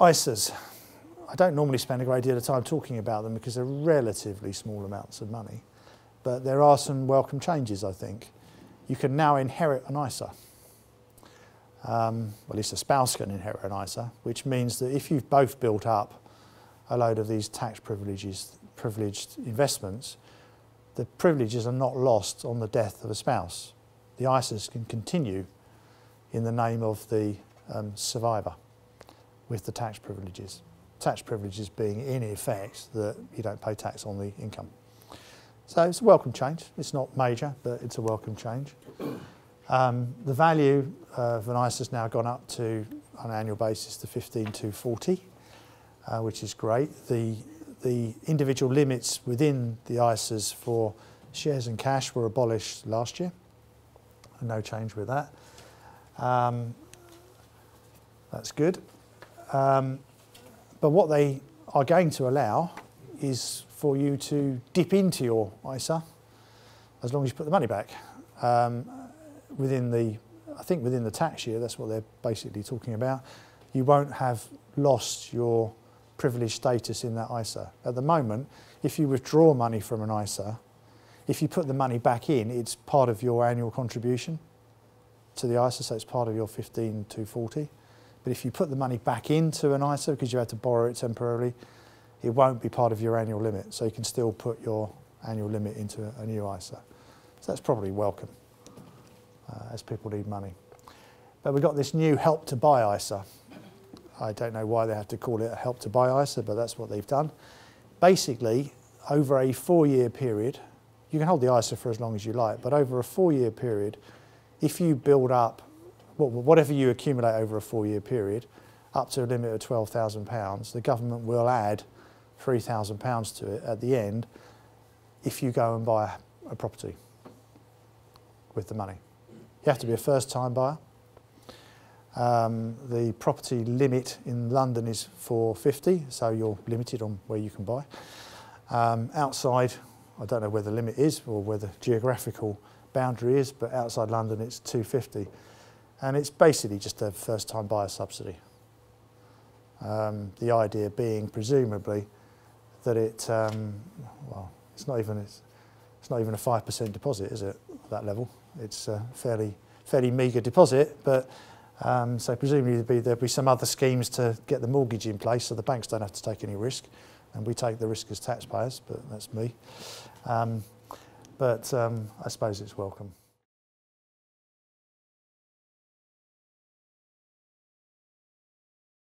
ISAs. I don't normally spend a great deal of time talking about them because they're relatively small amounts of money, but there are some welcome changes, I think. You can now inherit an ISA. Um, well, at least a spouse can inherit an ISA, which means that if you've both built up a load of these tax privileges, privileged investments, the privileges are not lost on the death of a spouse. The ISAs can continue in the name of the um, survivor with the tax privileges. Tax privileges being in effect that you don't pay tax on the income. So it's a welcome change. It's not major, but it's a welcome change. Um, the value of an ISA has now gone up to, on an annual basis, to 15,240, uh, which is great. The, the individual limits within the ISAs for shares and cash were abolished last year. No change with that. Um, that's good. Um, but what they are going to allow is for you to dip into your ISA as long as you put the money back. Um, within the, I think within the tax year, that's what they're basically talking about, you won't have lost your privileged status in that ISA. At the moment, if you withdraw money from an ISA, if you put the money back in, it's part of your annual contribution to the ISA, so it's part of your 15 to 40. But if you put the money back into an ISA because you had to borrow it temporarily, it won't be part of your annual limit. So you can still put your annual limit into a new ISA. So that's probably welcome uh, as people need money. But we've got this new help to buy ISA. I don't know why they have to call it a help to buy ISA, but that's what they've done. Basically, over a four year period, you can hold the ISA for as long as you like, but over a four year period, if you build up whatever you accumulate over a four year period, up to a limit of £12,000, the government will add £3,000 to it at the end if you go and buy a property with the money. You have to be a first time buyer. Um, the property limit in London is 450, so you're limited on where you can buy. Um, outside, I don't know where the limit is or where the geographical boundary is, but outside London it's 250. And it's basically just a first time buyer subsidy. Um, the idea being presumably that it, um, well, it's not even, it's, it's not even a 5% deposit, is it, at that level? It's a fairly, fairly meagre deposit, but um, so presumably there'll be, there'll be some other schemes to get the mortgage in place so the banks don't have to take any risk. And we take the risk as taxpayers, but that's me. Um, but um, I suppose it's welcome.